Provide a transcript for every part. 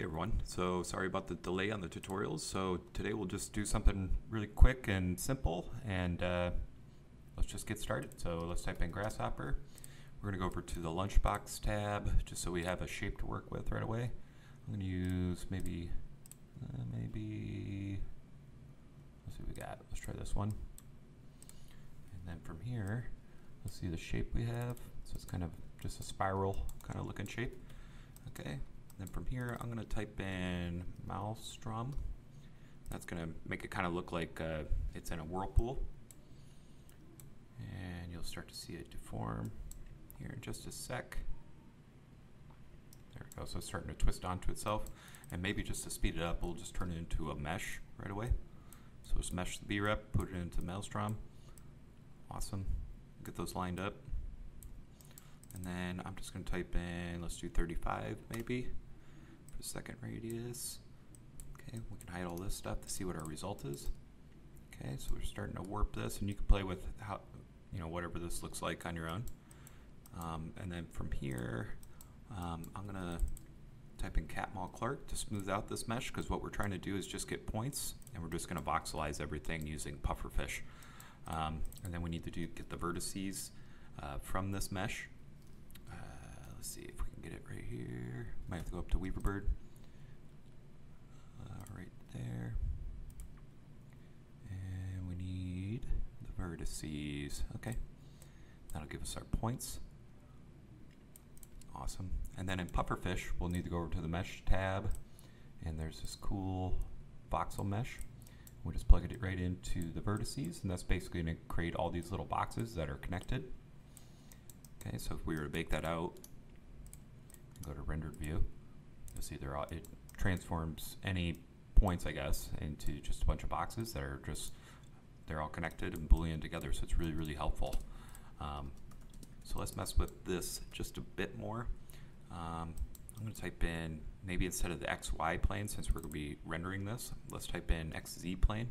Hey everyone, so sorry about the delay on the tutorials. So today we'll just do something really quick and simple and uh, let's just get started. So let's type in grasshopper. We're gonna go over to the lunchbox tab just so we have a shape to work with right away. I'm gonna use maybe, uh, maybe, let's see what we got. Let's try this one. And then from here, let's see the shape we have. So it's kind of just a spiral kind of looking shape. Okay, here, I'm gonna type in Maelstrom. That's gonna make it kind of look like uh, it's in a whirlpool. And you'll start to see it deform here in just a sec. There we go, so it's starting to twist onto itself. And maybe just to speed it up, we'll just turn it into a mesh right away. So just mesh the B-rep, put it into Maelstrom. Awesome, get those lined up. And then I'm just gonna type in, let's do 35 maybe second radius. Okay, we can hide all this stuff to see what our result is. Okay, so we're starting to warp this and you can play with how, you know, whatever this looks like on your own. Um, and then from here, um, I'm gonna type in Catmull Clark to smooth out this mesh because what we're trying to do is just get points and we're just gonna voxelize everything using pufferfish. Um, and then we need to do get the vertices uh, from this mesh. Uh, let's see if we get it right here. Might have to go up to Weaverbird. Uh, right there. And we need the vertices. Okay. That'll give us our points. Awesome. And then in Pufferfish, we'll need to go over to the Mesh tab. And there's this cool voxel mesh. We'll just plug it right into the vertices, and that's basically going to create all these little boxes that are connected. Okay, so if we were to bake that out, go to rendered view, you'll see there it transforms any points, I guess, into just a bunch of boxes that are just, they're all connected and boolean together, so it's really, really helpful. Um, so let's mess with this just a bit more. Um, I'm going to type in, maybe instead of the XY plane, since we're going to be rendering this, let's type in XZ plane.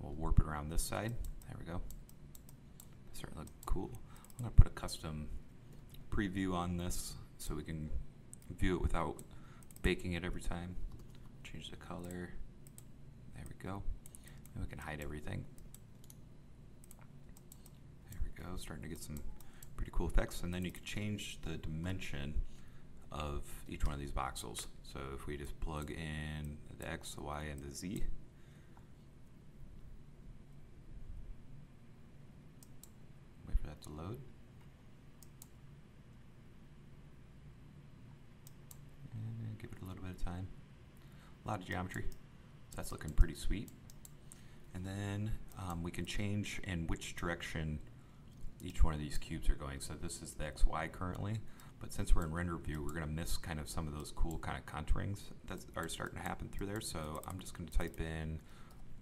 We'll warp it around this side. There we go. To look cool. I'm going to put a custom preview on this so we can view it without baking it every time. Change the color. There we go. And we can hide everything. There we go. Starting to get some pretty cool effects. And then you can change the dimension of each one of these voxels. So if we just plug in the X, the Y, and the Z, wait for that to load. And give it a little bit of time. A lot of geometry. So that's looking pretty sweet. And then um, we can change in which direction each one of these cubes are going. So this is the XY currently, but since we're in render view, we're gonna miss kind of some of those cool kind of contourings that are starting to happen through there. So I'm just gonna type in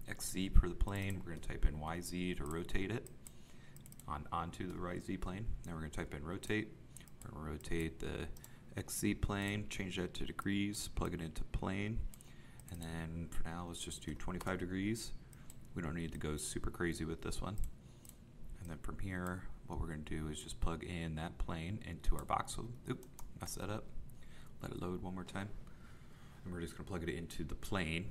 XZ for the plane. We're gonna type in YZ to rotate it on onto the YZ plane. Then we're gonna type in rotate. We're gonna rotate the XZ plane, change that to degrees, plug it into plane. And then for now, let's just do 25 degrees. We don't need to go super crazy with this one. And then from here, what we're going to do is just plug in that plane into our voxel. Oop, mess that up. Let it load one more time. And we're just going to plug it into the plane.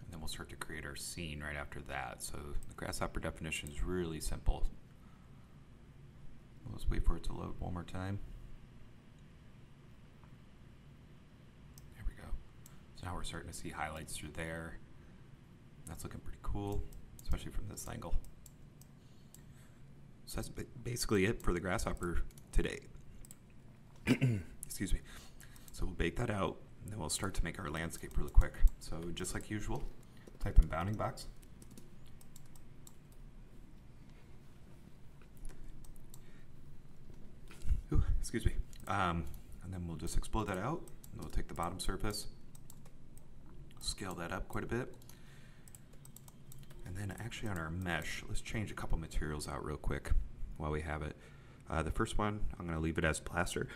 And then we'll start to create our scene right after that. So the grasshopper definition is really simple. Let's wait for it to load one more time. There we go. So now we're starting to see highlights through there. That's looking pretty cool, especially from this angle. So that's basically it for the grasshopper today. Excuse me. So we'll bake that out, and then we'll start to make our landscape really quick. So just like usual, type in bounding box. Ooh, excuse me. Um, and then we'll just explode that out. And we'll take the bottom surface, scale that up quite a bit. And then actually on our mesh, let's change a couple materials out real quick while we have it. Uh, the first one, I'm going to leave it as plaster.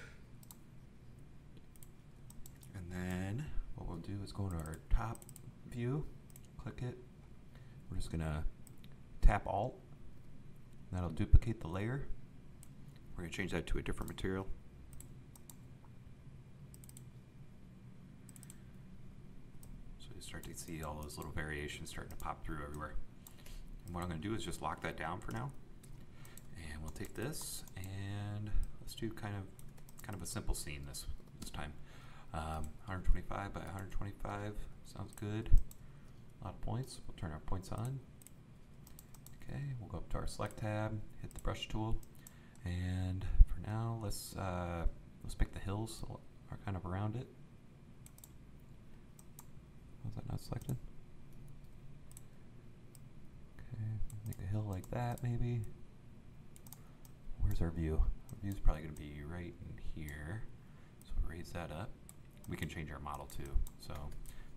And then what we'll do is go to our top view, click it. We're just going to tap Alt. That'll duplicate the layer. We're going to change that to a different material. can see all those little variations starting to pop through everywhere. And what I'm going to do is just lock that down for now. And we'll take this and let's do kind of kind of a simple scene this this time. Um, 125 by 125 sounds good. A lot of points. We'll turn our points on. Okay, we'll go up to our select tab, hit the brush tool, and for now let's uh, let's pick the hills so are kind of around it. Not selected? Okay, make a hill like that maybe. Where's our view? Our view's probably to be right in here. So raise that up. We can change our model too. So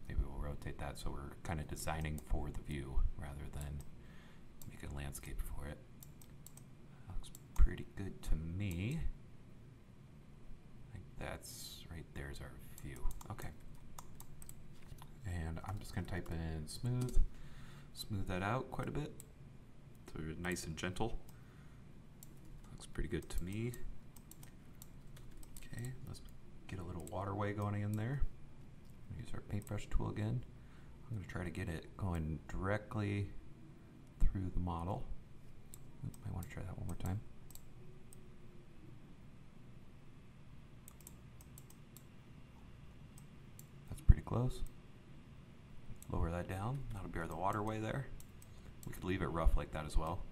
maybe we'll rotate that so we're kind of designing for the view rather than making a landscape for it. That looks pretty good to me. I think that's right there's our view. Okay. I'm just going to type in smooth, smooth that out quite a bit. So nice and gentle. Looks pretty good to me. Okay, let's get a little waterway going in there. Use our paintbrush tool again. I'm going to try to get it going directly through the model. I want to try that one more time. That's pretty close. Lower that down. That'll be our the waterway there. We could leave it rough like that as well.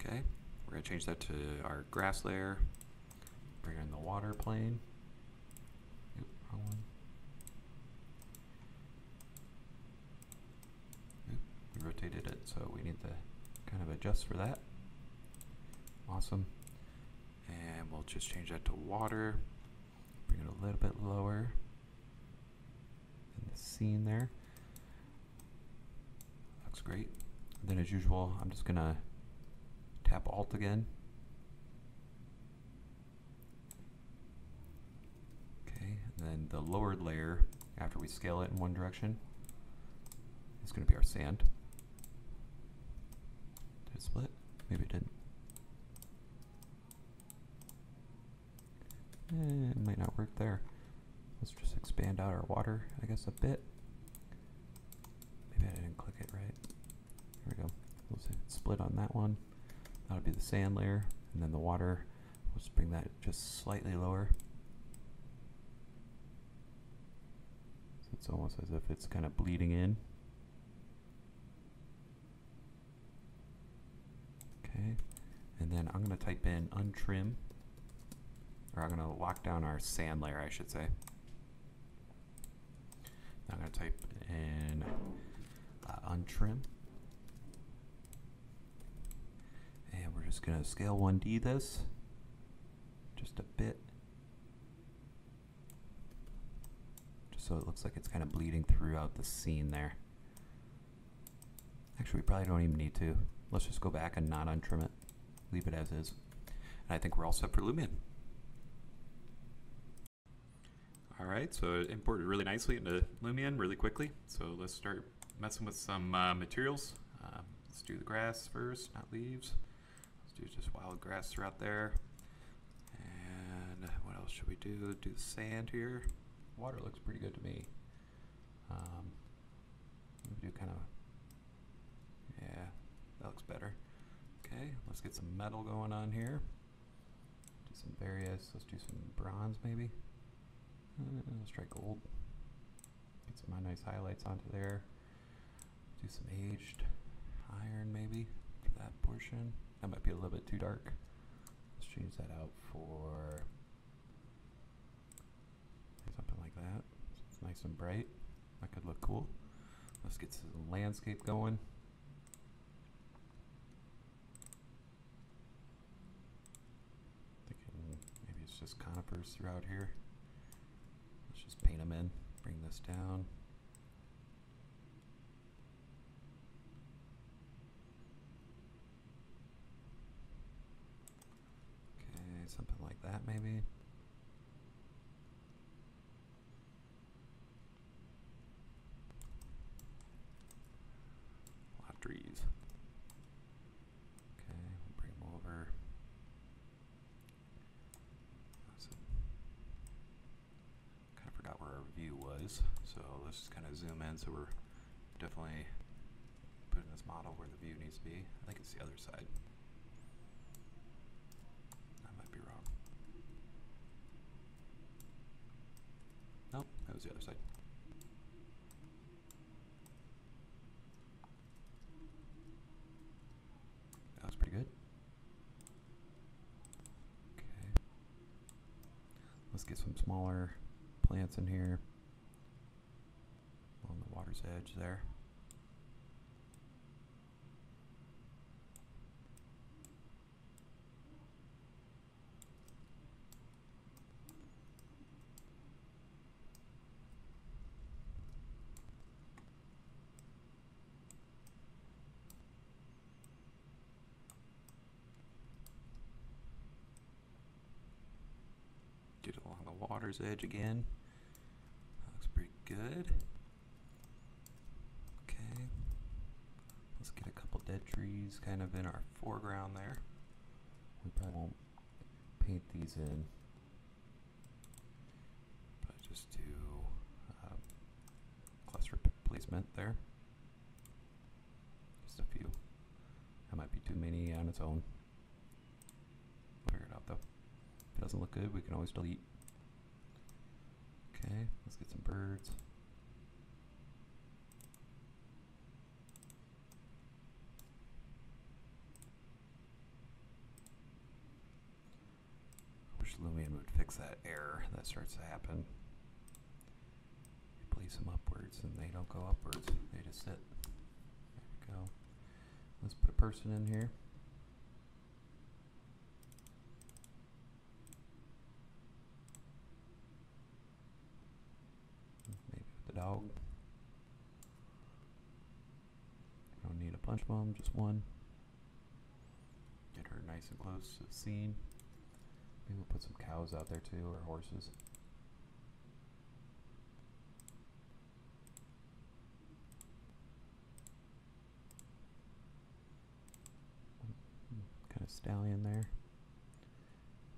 Okay, we're going to change that to our grass layer. Bring in the water plane. Oop, wrong one. Oop, we rotated it, so we need to kind of adjust for that. Awesome. And we'll just change that to water. Bring it a little bit lower in the scene there. Great. then as usual, I'm just gonna tap Alt again. Okay, and then the lowered layer, after we scale it in one direction, is gonna be our sand. Did it split? Maybe it didn't. Eh, it might not work there. Let's just expand out our water, I guess, a bit. Maybe I didn't click it right. Here we go. We'll see split on that one. That'll be the sand layer, and then the water. Let's bring that just slightly lower. So it's almost as if it's kind of bleeding in. Okay, and then I'm going to type in untrim or I'm going to lock down our sand layer, I should say. I'm going to type in uh, untrim. And we're just going to scale 1D this just a bit. Just so it looks like it's kind of bleeding throughout the scene there. Actually, we probably don't even need to. Let's just go back and not untrim it. Leave it as is. And I think we're all set for Lumion. All right, so it imported really nicely into Lumion really quickly. So let's start messing with some uh, materials. Um, let's do the grass first, not leaves. Just wild grass throughout there. And what else should we do? Do the sand here. Water looks pretty good to me. Um, do kind of, yeah, that looks better. Okay, let's get some metal going on here. Do some various, let's do some bronze maybe. Uh, let's try gold. Get some nice highlights onto there. Do some aged iron maybe for that portion. That might be a little bit too dark. Let's change that out for something like that. It's nice and bright. That could look cool. Let's get some landscape going. Thinking maybe it's just conifers throughout here Let's just paint them in, bring this down. Okay, that maybe. A lot of trees. So let's just kind of zoom in so we're definitely putting this model where the view needs to be. I think it's the other side. I might be wrong. Nope, that was the other side. That was pretty good. Okay. Let's get some smaller plants in here along the water's edge there. Get along the water's edge again. That looks pretty good. Okay. Let's get a couple dead trees kind of in our foreground there. We probably won't paint these in. But just do uh, cluster placement there. Just a few. That might be too many on its own. Figure it out though. If it doesn't look good, we can always delete. Okay, let's get some birds. Wish Lumion would fix that error that starts to happen. You place them upwards and they don't go upwards, they just sit. There we go. Let's put a person in here. Maybe with the dog. Bunch of just one. Get her nice and close to the scene. Maybe we'll put some cows out there too, or horses. Kind of stallion there.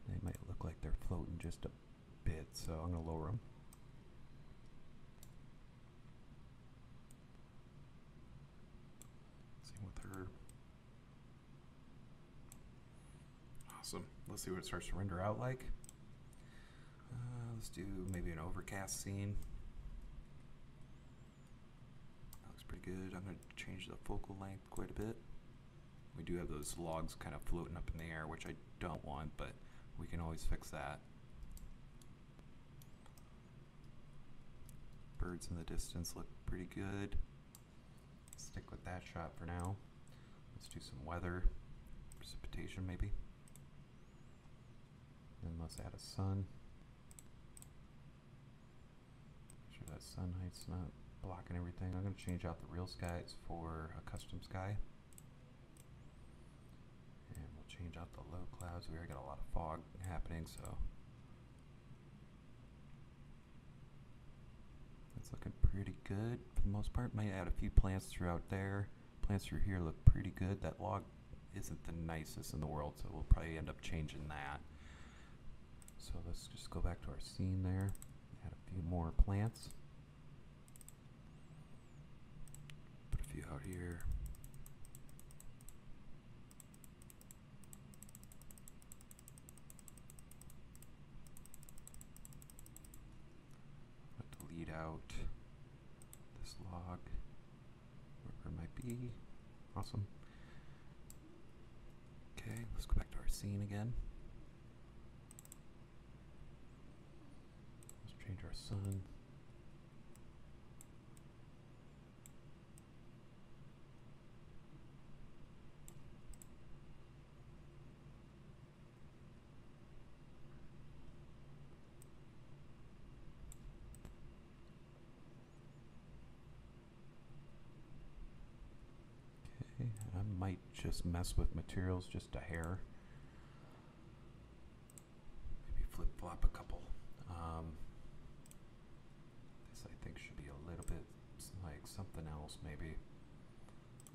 They might look like they're floating just a bit, so I'm going to lower them. Same with her. Awesome. Let's see what it starts to render out like. Uh, let's do maybe an overcast scene. That looks pretty good. I'm going to change the focal length quite a bit. We do have those logs kind of floating up in the air, which I don't want, but we can always fix that. Birds in the distance look pretty good. Stick with that shot for now. Let's do some weather, precipitation maybe. Then let's add a sun. Make sure that sun height's not blocking everything. I'm going to change out the real skies for a custom sky. And we'll change out the low clouds. We already got a lot of fog happening, so that's looking pretty good for the most part. Might add a few plants throughout there. Plants through here look pretty good. That log isn't the nicest in the world, so we'll probably end up changing that. So let's just go back to our scene there. Add a few more plants. Put a few out here. delete out this log, wherever it might be. Awesome. Okay, let's go back to our scene again. Let's change our sun. Okay, I might just mess with materials just a hair. Maybe flip flop a couple. something else maybe.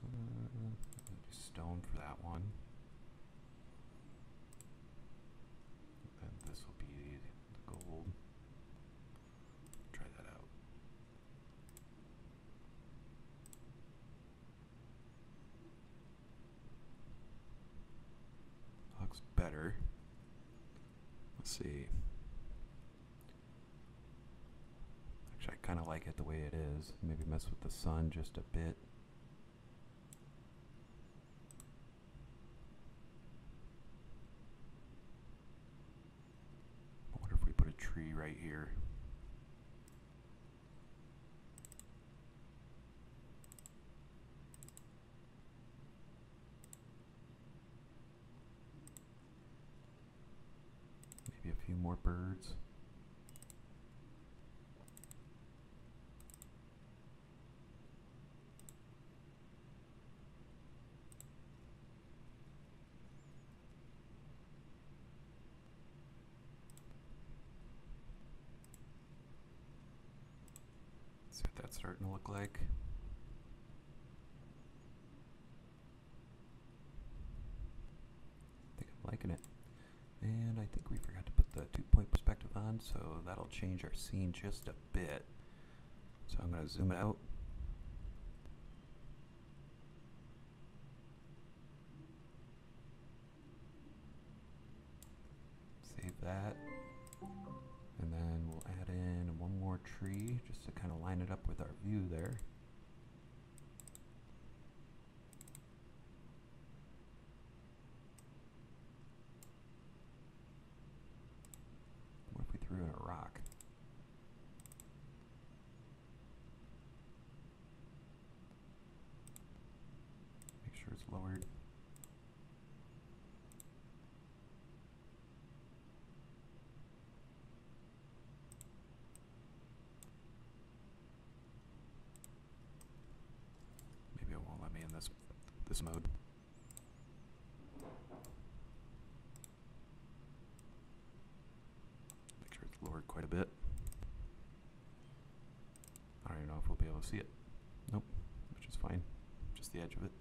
Uh, stone for that one. And this will be the gold. Try that out. Looks better. Let's see. Kind of like it the way it is. Maybe mess with the sun just a bit. If we put a tree right here. Maybe a few more birds. That's starting to look like. I think I'm liking it. And I think we forgot to put the two point perspective on, so that'll change our scene just a bit. So I'm going to zoom it out. Save that. And then we'll add in one more tree just to kind line it up with our view there. What if we threw in a rock? Make sure it's lowered. Maybe it won't let me in this mode. Make sure it's lowered quite a bit. I don't even know if we'll be able to see it. Nope, which is fine. Just the edge of it.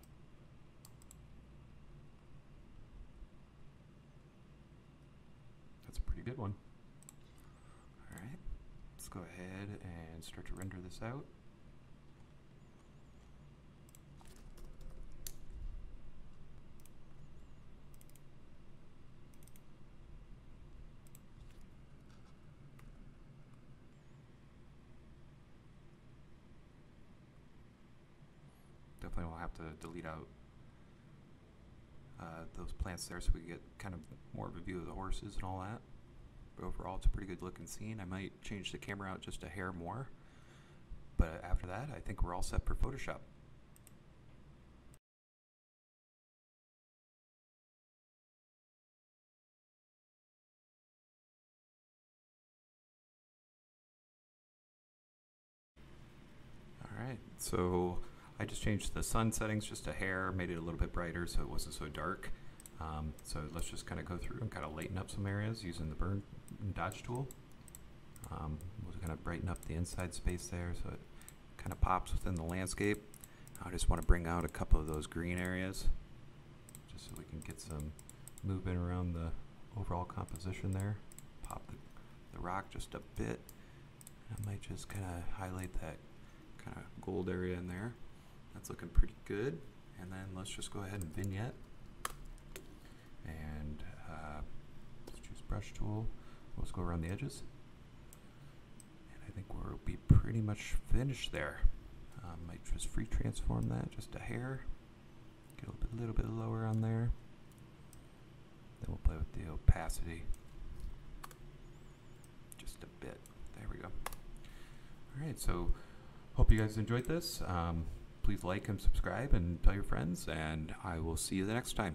That's a pretty good one. Alright, let's go ahead and start to render this out. Will have to delete out uh, those plants there so we get kind of more of a view of the horses and all that. But overall, it's a pretty good looking scene. I might change the camera out just a hair more. But after that, I think we're all set for Photoshop. Alright, so I just changed the sun settings just a hair, made it a little bit brighter so it wasn't so dark. Um, so let's just kind of go through and kind of lighten up some areas using the burn and dodge tool. Um, we'll kind of brighten up the inside space there so it kind of pops within the landscape. I just want to bring out a couple of those green areas just so we can get some movement around the overall composition there. Pop the, the rock just a bit. I might just kind of highlight that kind of gold area in there. That's looking pretty good. And then let's just go ahead and vignette. And uh, let's choose brush tool. Let's go around the edges. And I think we'll be pretty much finished there. Um, might just free transform that just a hair. Get a little bit, little bit lower on there. Then we'll play with the opacity. Just a bit. There we go. All right, so hope you guys enjoyed this. Um, please like and subscribe and tell your friends, and I will see you the next time.